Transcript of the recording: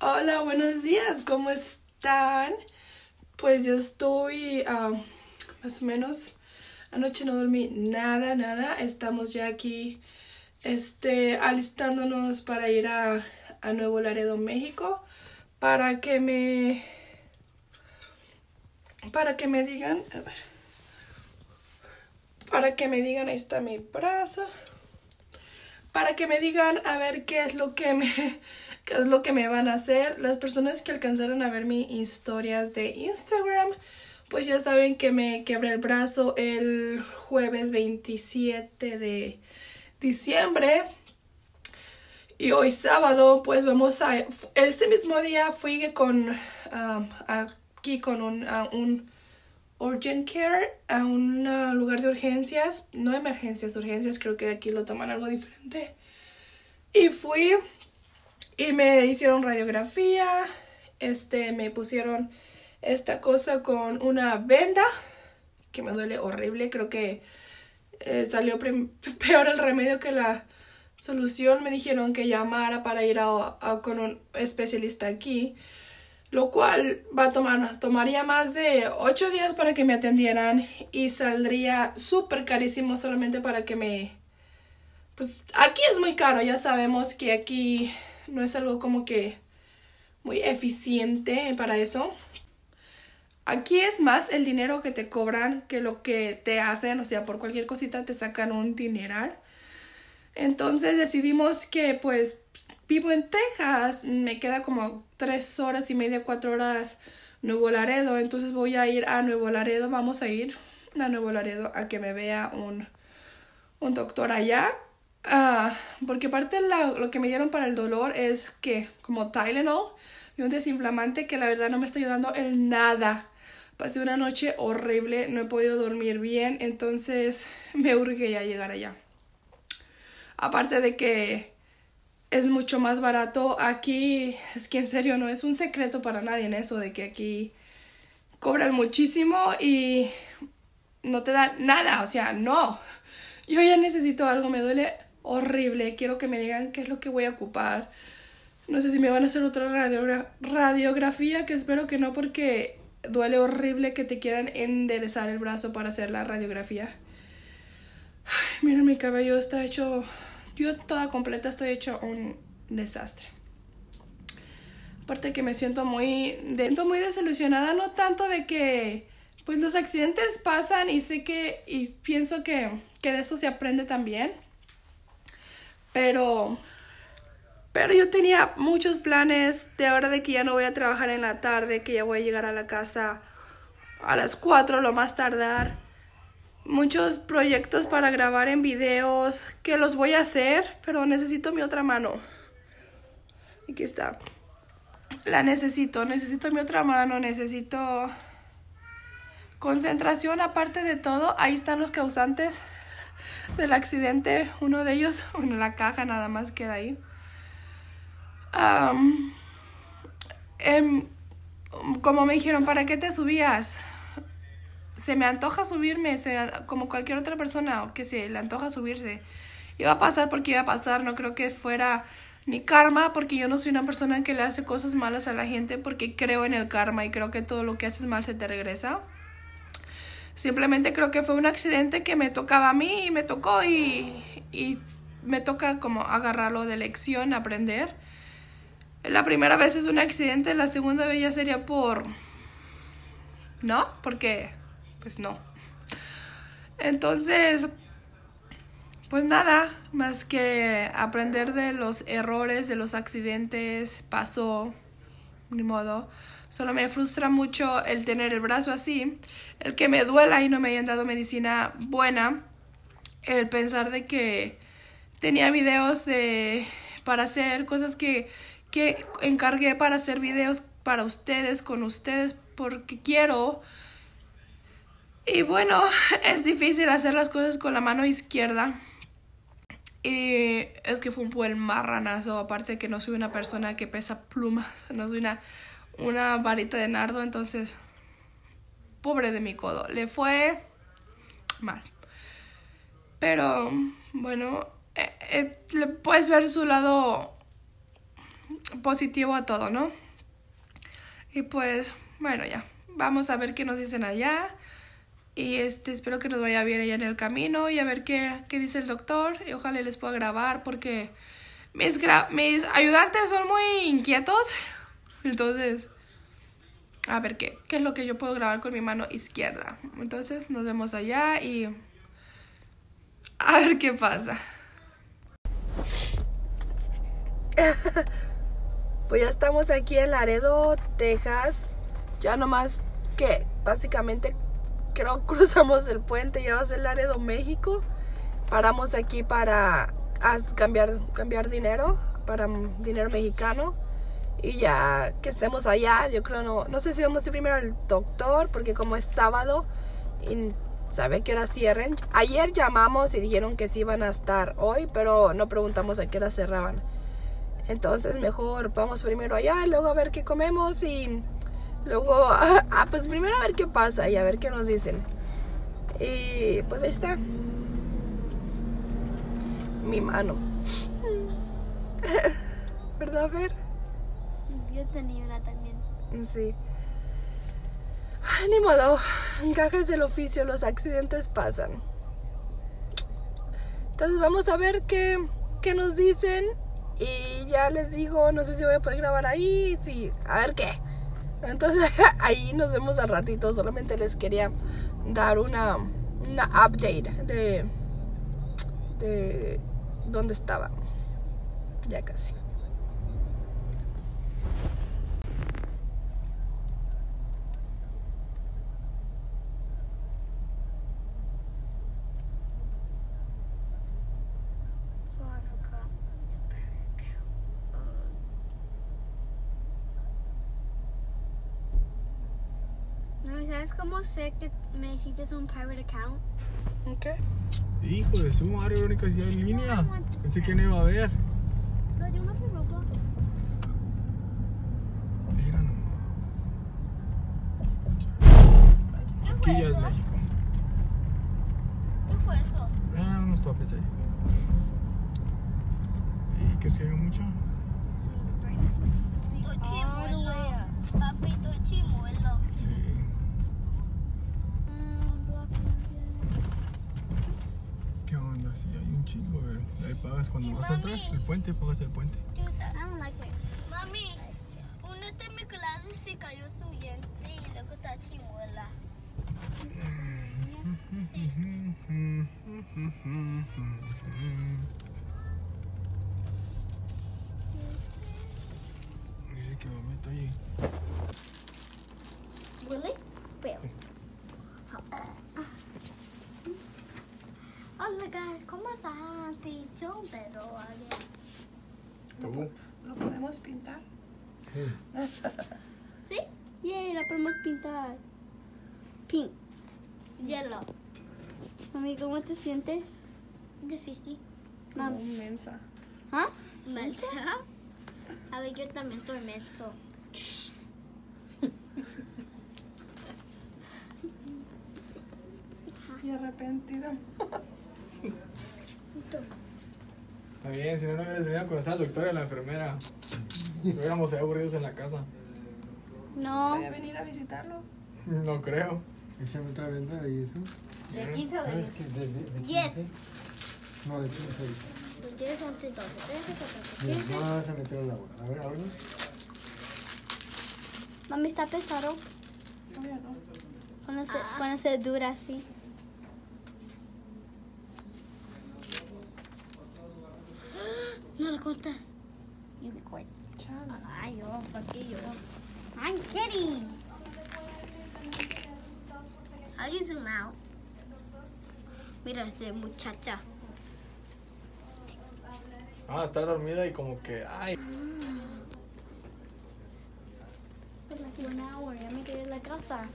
Hola, buenos días, ¿cómo están? Pues yo estoy más o menos, anoche no dormí nada, nada, estamos ya aquí este, alistándonos para ir a, a Nuevo Laredo, México, para que me, para que me digan, a ver, para que me digan, ahí está mi brazo, para que me digan a ver qué es lo que me qué es lo que me van a hacer. Las personas que alcanzaron a ver mis historias de Instagram, pues ya saben que me quebré el brazo el jueves 27 de diciembre. Y hoy sábado, pues vamos a... Este mismo día fui con... Um, aquí con un, un urgent care, a un lugar de urgencias. No emergencias, urgencias, creo que aquí lo toman algo diferente. Y fui y me hicieron radiografía, este, me pusieron esta cosa con una venda que me duele horrible. Creo que eh, salió peor el remedio que la solución. Me dijeron que llamara para ir a, con un especialista aquí. Lo cual va a tomar, tomaría más de 8 días para que me atendieran y saldría súper carísimo solamente para que me... Pues aquí es muy caro, ya sabemos que aquí no es algo como que muy eficiente para eso. Aquí es más el dinero que te cobran que lo que te hacen, o sea, por cualquier cosita te sacan un dineral. Entonces decidimos que pues vivo en Texas, me queda como tres horas y media, cuatro horas Nuevo Laredo, entonces voy a ir a Nuevo Laredo, vamos a ir a Nuevo Laredo a que me vea un, un doctor allá Ah, porque parte de lo que me dieron para el dolor es que como Tylenol y un desinflamante que la verdad no me está ayudando en nada. Pasé una noche horrible, no he podido dormir bien, entonces me urge ya llegar allá. Aparte de que es mucho más barato aquí, es que en serio no es un secreto para nadie en eso de que aquí cobran muchísimo y no te dan nada, o sea, no. Yo ya necesito algo, me duele horrible. Quiero que me digan qué es lo que voy a ocupar. No sé si me van a hacer otra radiografía, que espero que no, porque duele horrible que te quieran enderezar el brazo para hacer la radiografía. miren, mi cabello está hecho. Yo toda completa estoy hecho un desastre. Aparte que me siento muy, siento muy desilusionada, no tanto de que pues los accidentes pasan y sé que y pienso que, que de eso se aprende también. Pero, pero yo tenía muchos planes de ahora de que ya no voy a trabajar en la tarde, que ya voy a llegar a la casa a las 4 lo más tardar. Muchos proyectos para grabar en videos que los voy a hacer, pero necesito mi otra mano. Aquí está. La necesito, necesito mi otra mano, necesito concentración aparte de todo. Ahí están los causantes del accidente, uno de ellos, bueno, la caja nada más queda ahí. Em, como me dijeron, ¿para qué te subías? Se me antoja subirme, como cualquier otra persona que se le antoja subirse. Iba a pasar porque iba a pasar, no creo que fuera ni karma, porque yo no soy una persona que le hace cosas malas a la gente, porque creo en el karma y creo que todo lo que haces mal se te regresa. Simplemente creo que fue un accidente que me tocaba a mí y me tocó y, y me toca como agarrarlo de lección, aprender. La primera vez es un accidente, la segunda vez ya sería por... ¿No? Porque, pues no. Entonces, pues nada, más que aprender de los errores, de los accidentes, pasó, ni modo. Solo me frustra mucho el tener el brazo así, el que me duela y no me hayan dado medicina buena, el pensar de que tenía videos de para hacer cosas que, que encargué para hacer videos para ustedes, con ustedes, porque quiero. Y bueno, es difícil hacer las cosas con la mano izquierda. Y es que fue un buen marranazo, aparte de que no soy una persona que pesa plumas, no soy una una varita de nardo, entonces, pobre de mi codo, le fue mal. Pero, bueno, eh, eh, le puedes ver su lado positivo a todo, ¿no? Y pues, bueno, ya. Vamos a ver qué nos dicen allá. Y este, espero que nos vaya bien allá en el camino y a ver qué, qué dice el doctor. Y ojalá les pueda grabar porque mis, mis ayudantes son muy inquietos. Entonces, a ver qué, qué es lo que yo puedo grabar con mi mano izquierda. Entonces, nos vemos allá y a ver qué pasa. pues ya estamos aquí en Laredo, Texas. Ya nomás que básicamente creo cruzamos el puente, ya va a ser Laredo, México. Paramos aquí para cambiar, cambiar dinero, para dinero mexicano. Y ya que estemos allá, yo creo no, no sé si vamos a ir primero al doctor, porque como es sábado y sabe que hora cierren. Ayer llamamos y dijeron que sí iban a estar hoy, pero no preguntamos a qué hora cerraban. Entonces mejor vamos primero allá, luego a ver qué comemos y luego, ah, pues primero a ver qué pasa y a ver qué nos dicen. Y pues ahí está. Mi mano. ¿Verdad, Fer? Yo tenía una también. Sí. Ni modo, cajas del oficio, los accidentes pasan. Entonces vamos a ver qué, qué nos dicen y ya les digo, no sé si voy a poder grabar ahí, sí, a ver qué. Entonces ahí nos vemos al ratito, solamente les quería dar una, una update de, de dónde estaba. Ya casi. ¿Sabes cómo sé que me hiciste un pirate account? Ok. Hijo de su madre, Verónica, si hay línea. Pensé que no iba a haber. Mira nomás. Aquí ya es México. ¿Qué fue eso? Ah, unos topes ahí. ¿Y que se haga mucho? Tu chimuelo. Papi, tu chimuelo. Sí. ¿Qué onda? Sí, hay un chingo, pero ahí pagas cuando Y vas a entrar. El puente, pagas el puente. Mami, uno de mis clases se cayó su diente y luego está chimuela. Dice que meto ahí. Really? Feo. Hola, guys. ¿Cómo estás? Sí, yo, pero again. ¿Tú? ¿Lo podemos pintar? ¿Sí? Yay, la podemos pintar. Pink. Yellow. Mami, ¿cómo te sientes? Difícil. Como Mami. un mensa. ¿Ah? ¿Mensa? A ver, yo también estoy menso. Y arrepentida. Está bien, si no, no hubieras venido a conocer al doctor y a la enfermera. Estuviéramos ahí aburridos en la casa. No. Voy a venir a visitarlo. No creo. Échame otra vez la de eso. ¿De 15 o de ¿Sabes qué? De, de, de Yes. 15. No, de 15. 10, 11, 12, 13, 14, Mira, 15. no vas a meter la boca. A ver, ahora. Mami, está pesado. Cuando se, cuando se dura así. No lo cortas. You record. Chale. Ay, yo, ¿para qué yo? I'm kidding. How do you zoom out? Mira, este muchacha. Ah, estar dormida y como que, ay. It's been like one hour. Ya me quedé en la casa.